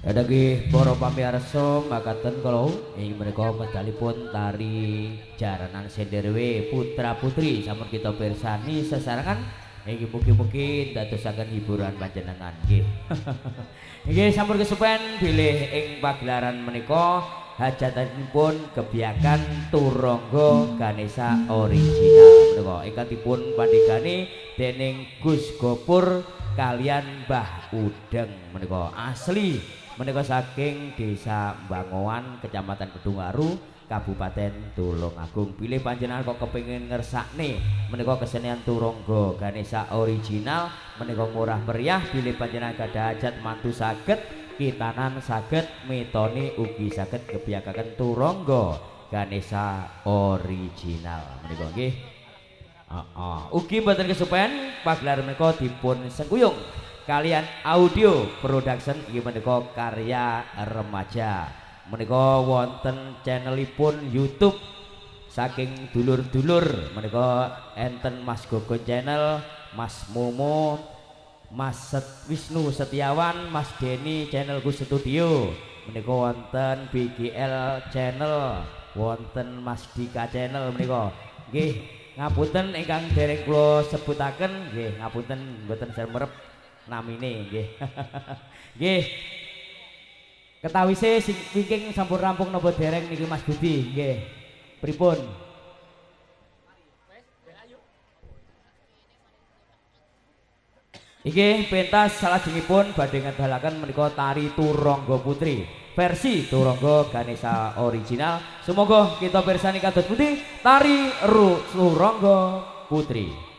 Ada ki para pamirsa makaten kala ing menika medalipun tari jaranan senderwe putra putri. Sampun kita pirsani sesarengan. Iki mugi-mugi dadosaken hiburan panjenengan. Nggih. Nggih sampun kesupen bilih ing pagelaran menika hajatanipun kebiakan Turangga Ganesha original. Menika ingkang dipun pandhegani dening Gus Gopur kalian Mbah Udeng. Menika asli menika saking Desa Bangoan Kecamatan Kedungaru Kabupaten Tulungagung pilih panjenengan kok kepengin ngersakne menika kesenian Turangga Ganesha original menika murah meriah. Pilih panjenengan gadah hajat mantu saged kitanan saged metone ugi saged kebiakaken Turangga Ganesha original. Menika nggih. Heeh, ugi mboten kesupen pagelaran menika dipun sengkuyung kalian audio production inggih menika karya remaja. Menika wonten channelipun YouTube. Saking dulur-dulur menika enten Mas Gogo channel Mas Momo Mas Set Wisnu Setiawan Mas Denny channel Gus Studio. Menika wonten BGL channel wonten Mas Dika channel menika. Nggih ngapunten ingkang dereng kula sebutaken. Nggih ngapunten mboten sermerep namine nggih. Nggih. Ketawise sing wingking sampun rampung napa dereng niki Mas Budi nggih. Pripun? Iki pentas salajengipun badhe ngedalaken menika tari Turangga Putri versi Turangga Ganesha original. Semoga kita pirsani kados putih tari Ru Turangga Putri.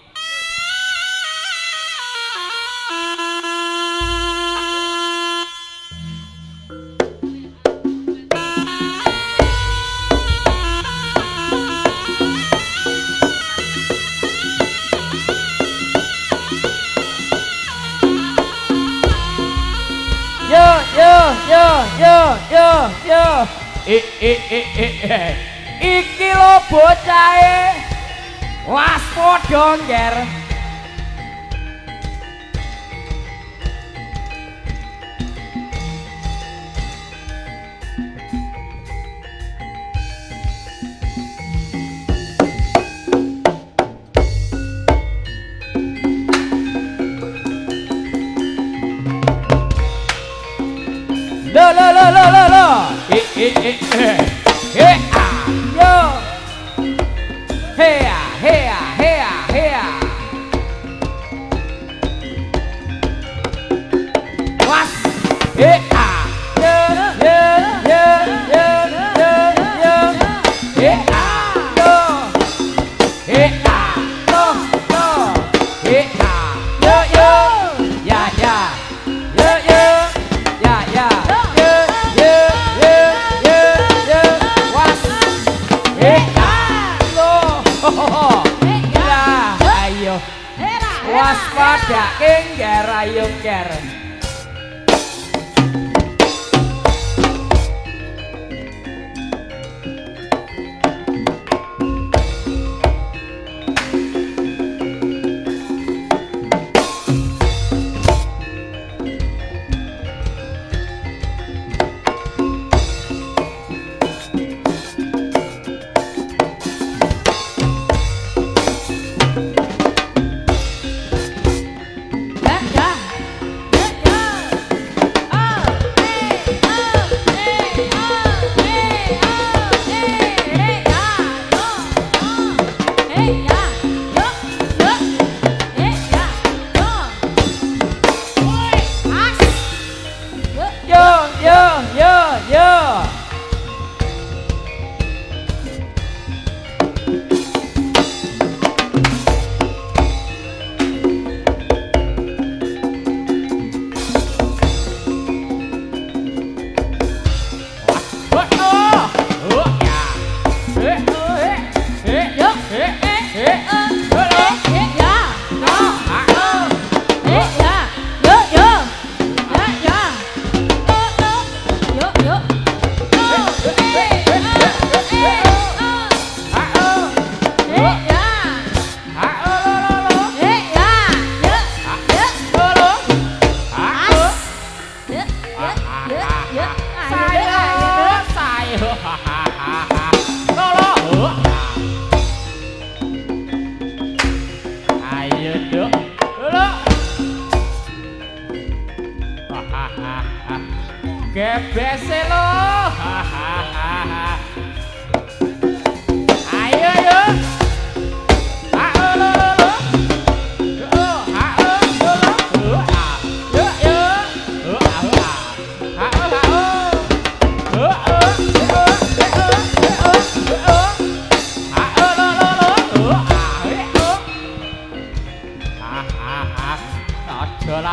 Ik ik ik ik iki lo bocahe. Waspada ngger 乐乐乐乐，嘿嘿嘿嘿嘿。Waspada kengger ayo nger.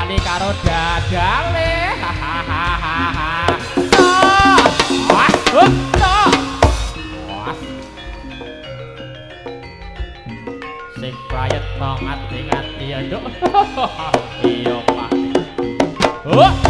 lali karo dadale. Hahaha sing payet mau ngati-ngati nduk iya pak. Oh.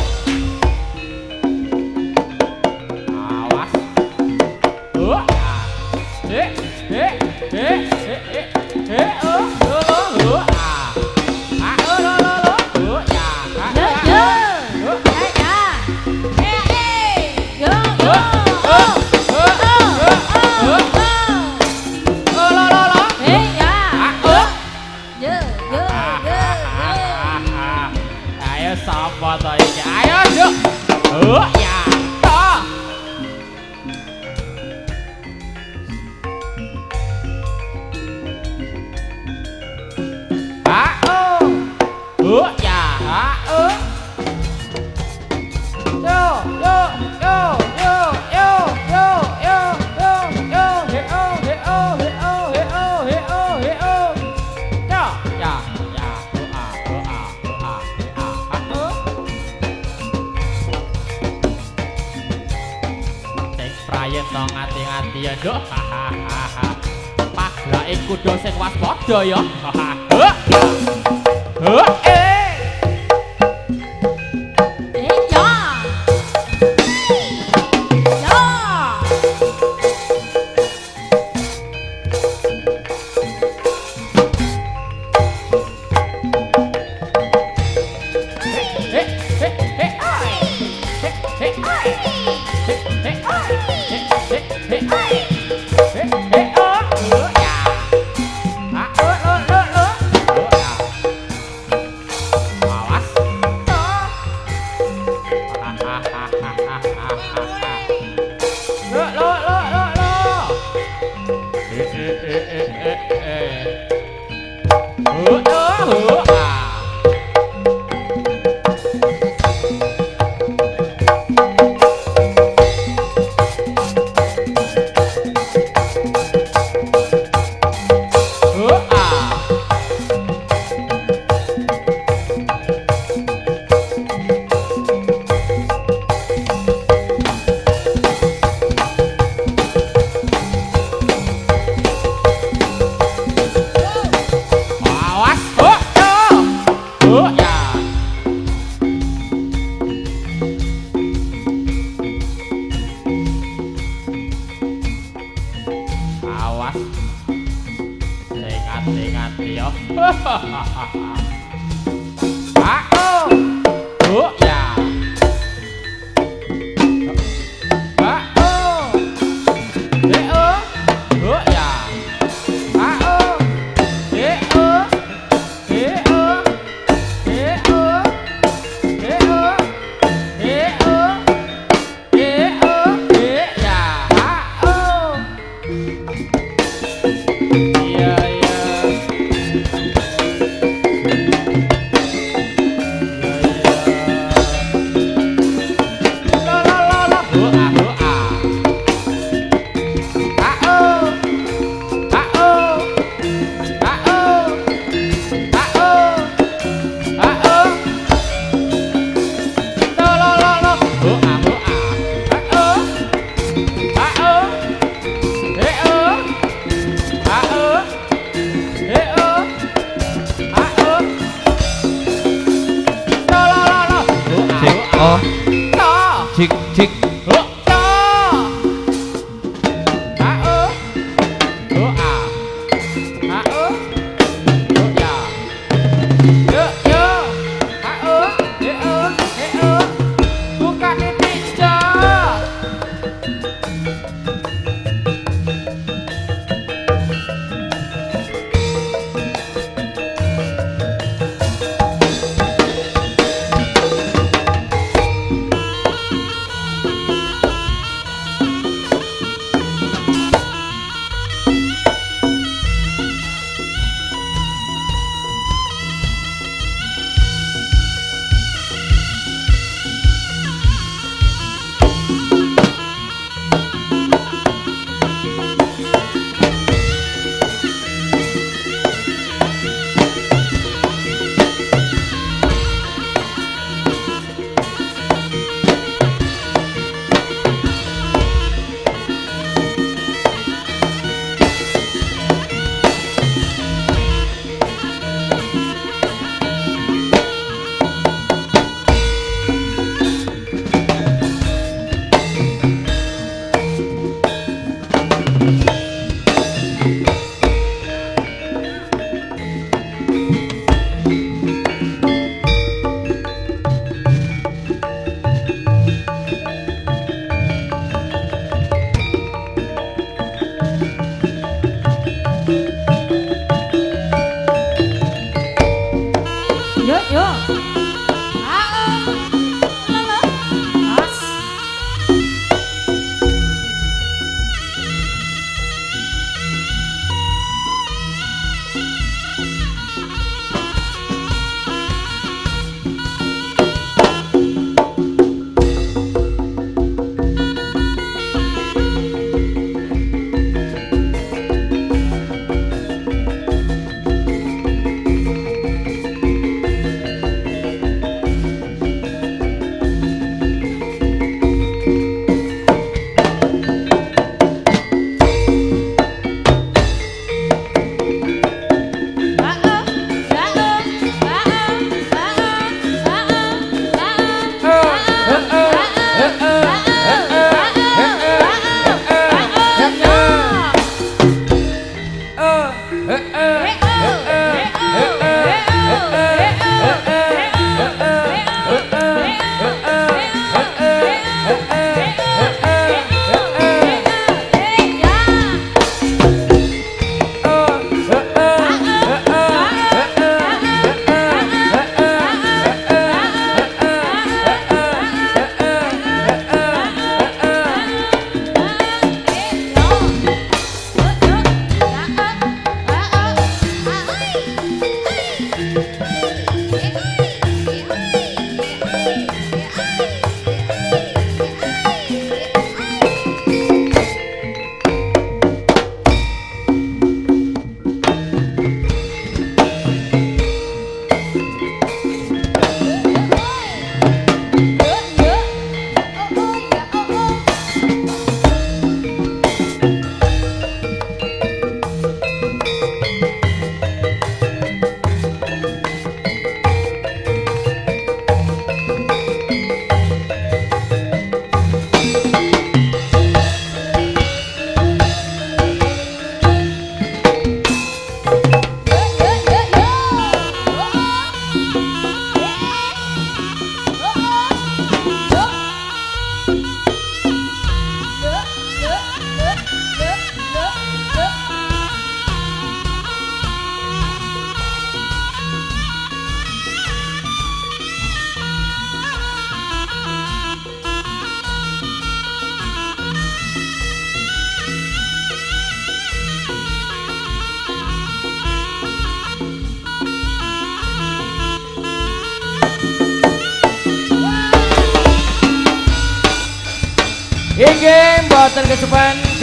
就要赢 Oh,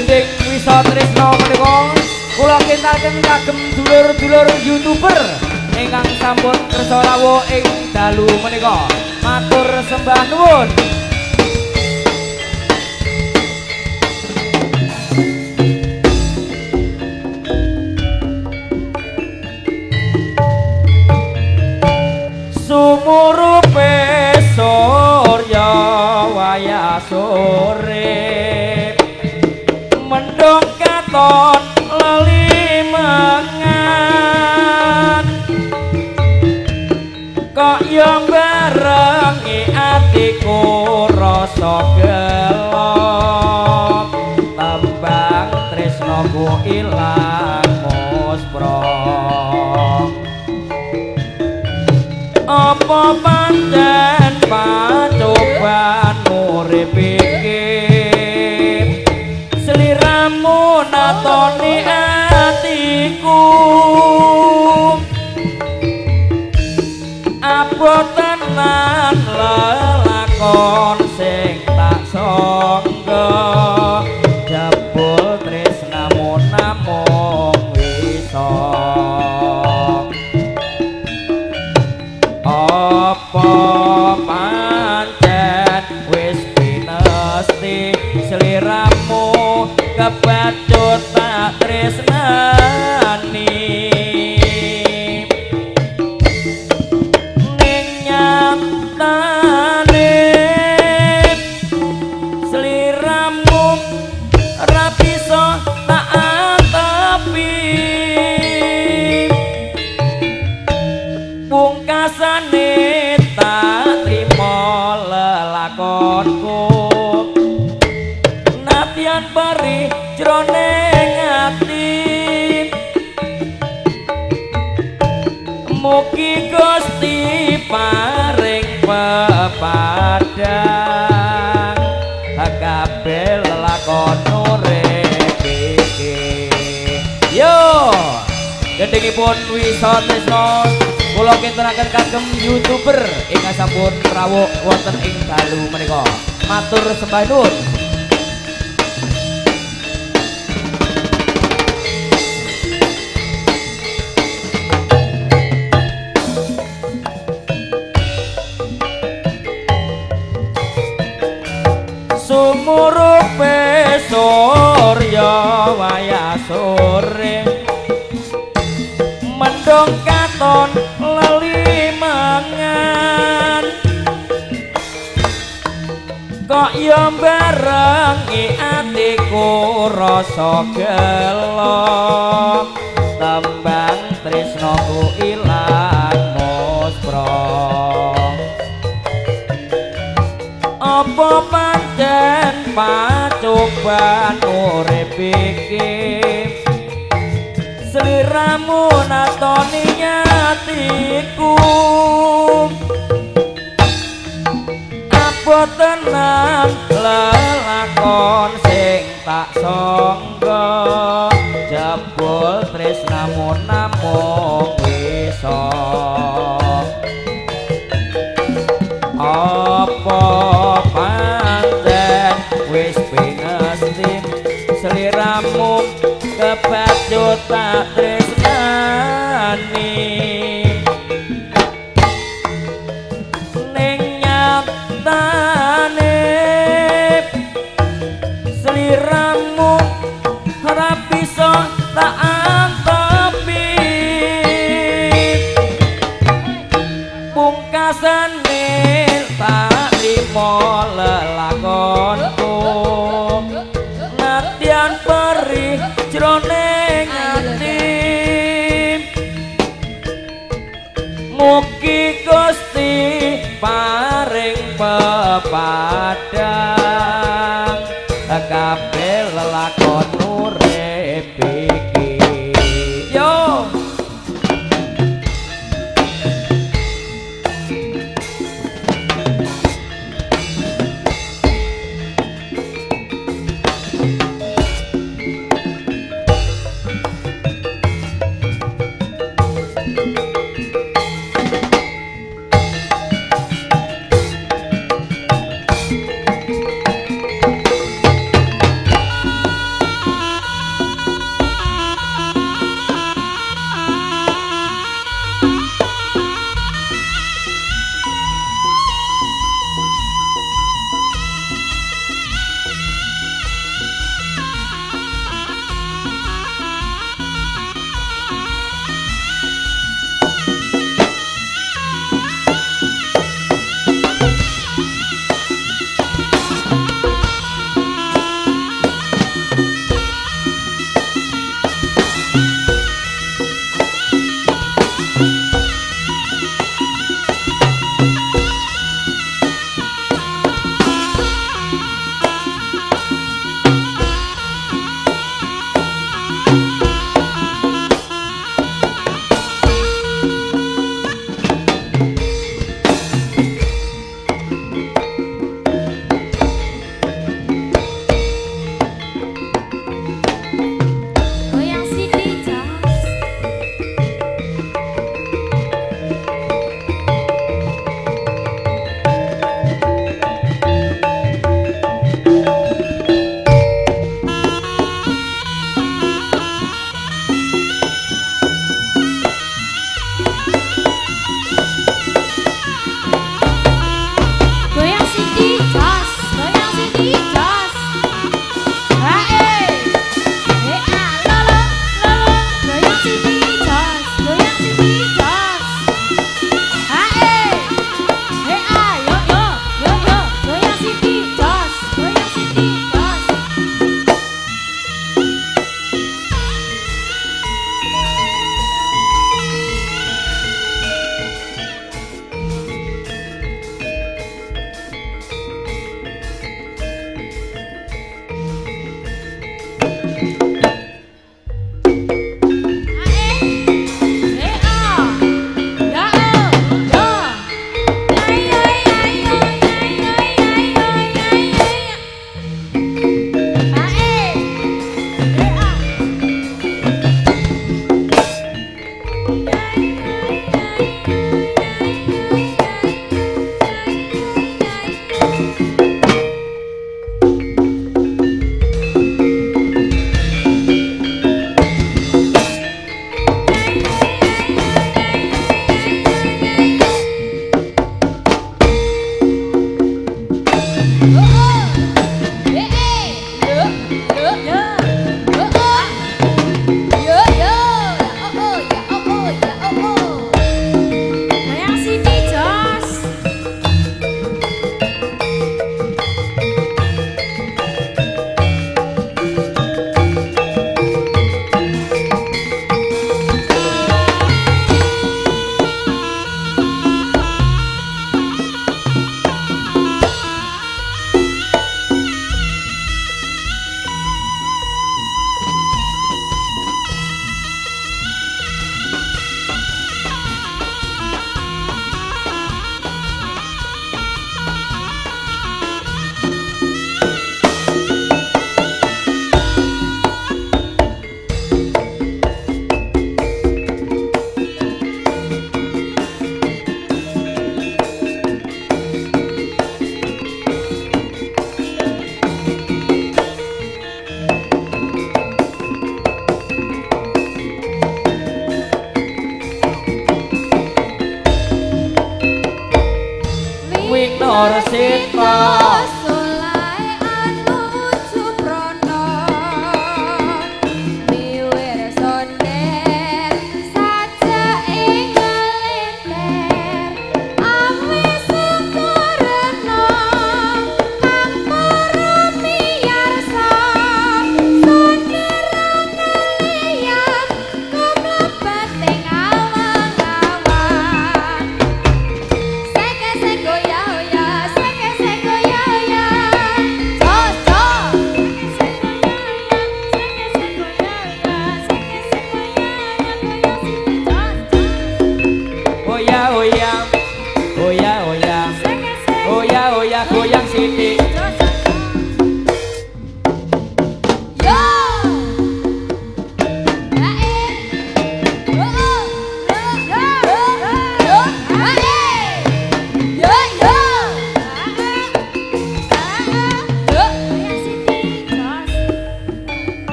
gending wisa tresno menika kula kintaken kagem dulur-dulur YouTuber ingkang sampun kersa rawuh ing dalu menika. Matur sembah nuwun. Sliramu kebacut tak tresnani wisa tresno kula kinturaken kagem youtuber ingkang sampun rawuh wonten ing dalu menika. Matur sembah nuwun. Sumurupe yo barengi atiku rasa gelo tembang tresnaku ilang muspro apa pancen pacobaan urip iki? Sliramu natoni nyatiku apa tenan lelakon sing tak sangka jebul tresnamu namung bisa. Apa pancen wis pinesti sliramu kebacut tak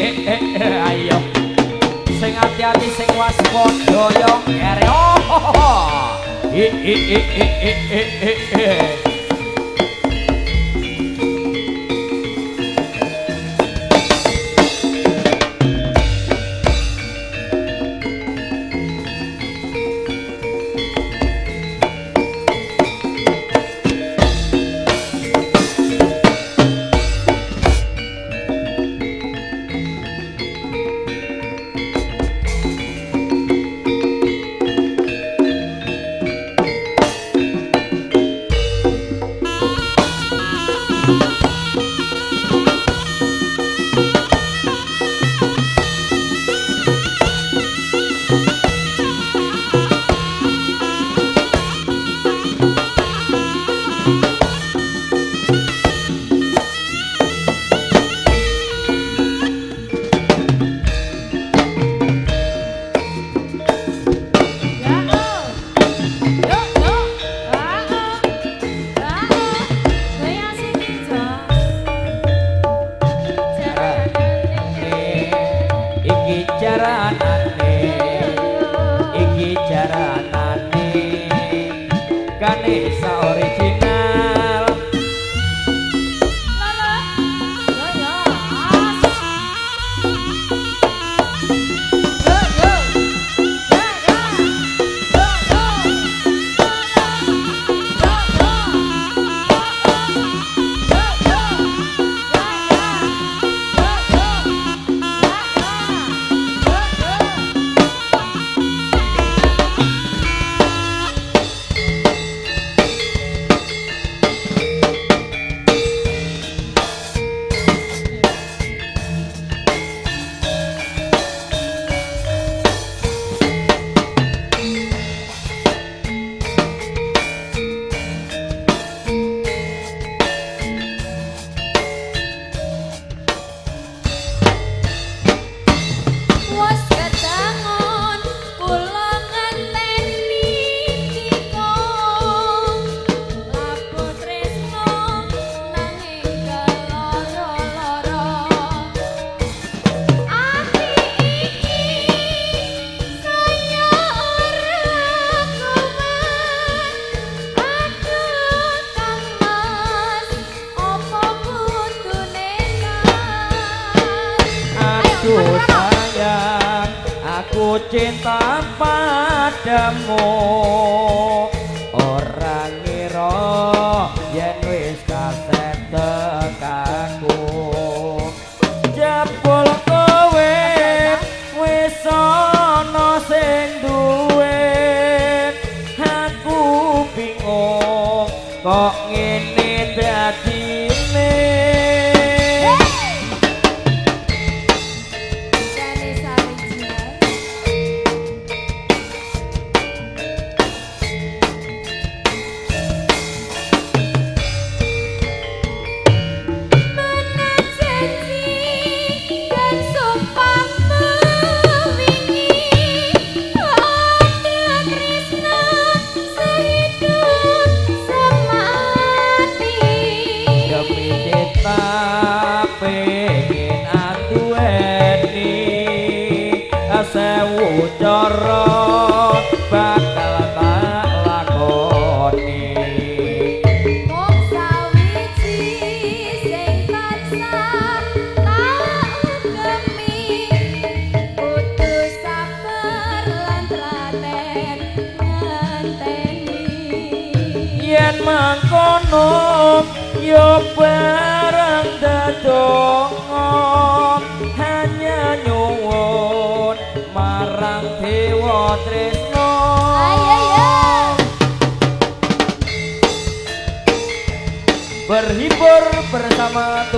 ayo. Sing ati-ati sing waspada yo kere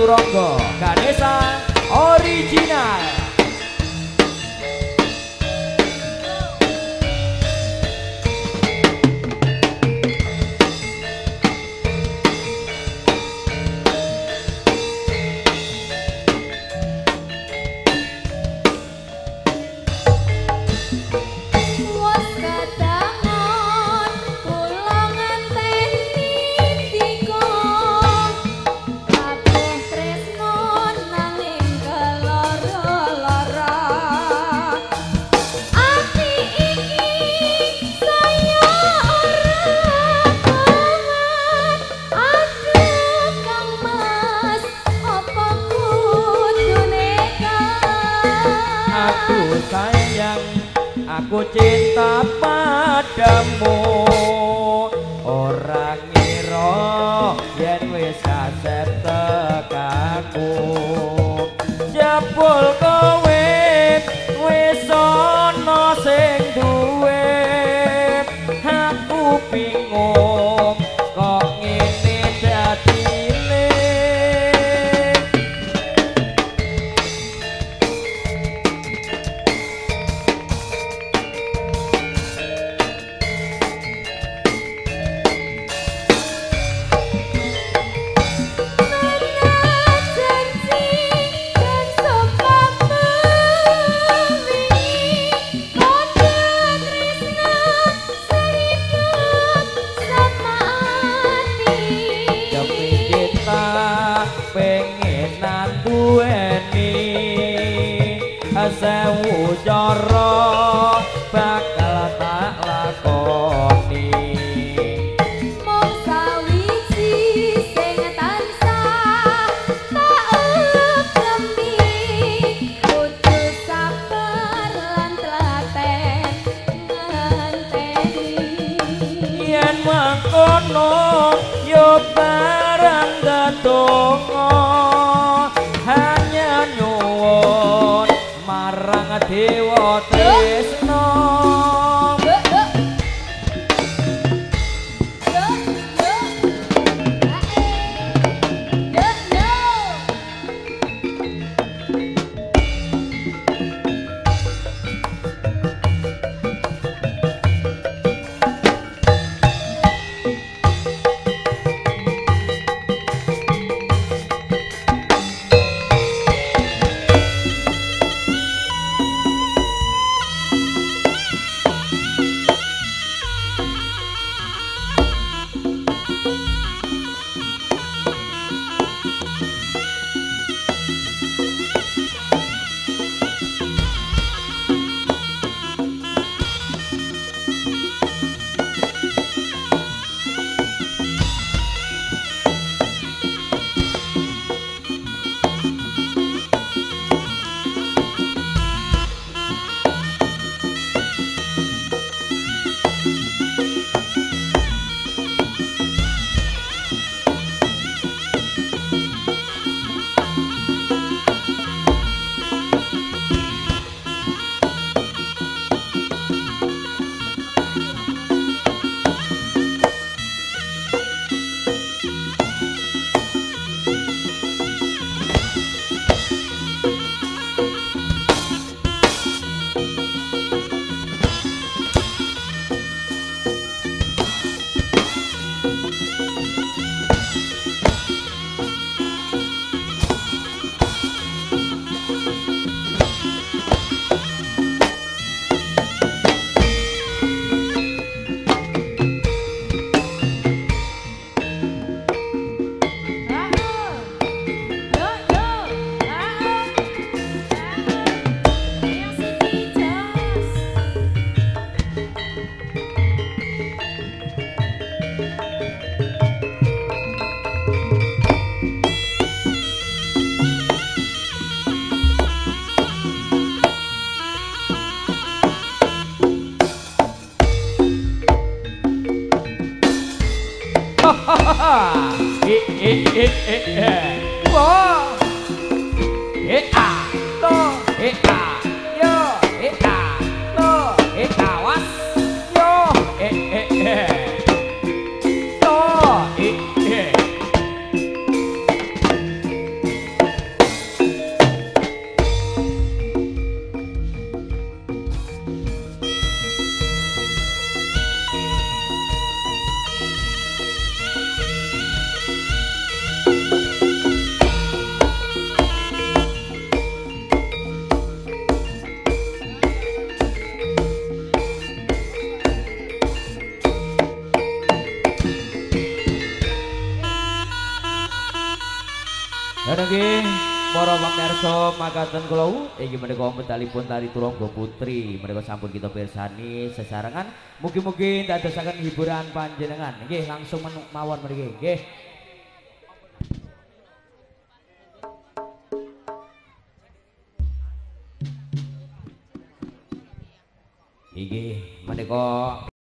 bersama Turonggo Ganesa original eh makaten kula inggih menika medalipun tari turangga putri menika sampun kita pirsani sesarengan mugi-mugi ndadosaken hiburan panjenengan. Nggih, langsung mawon mriki. Nggih. Inggih, menika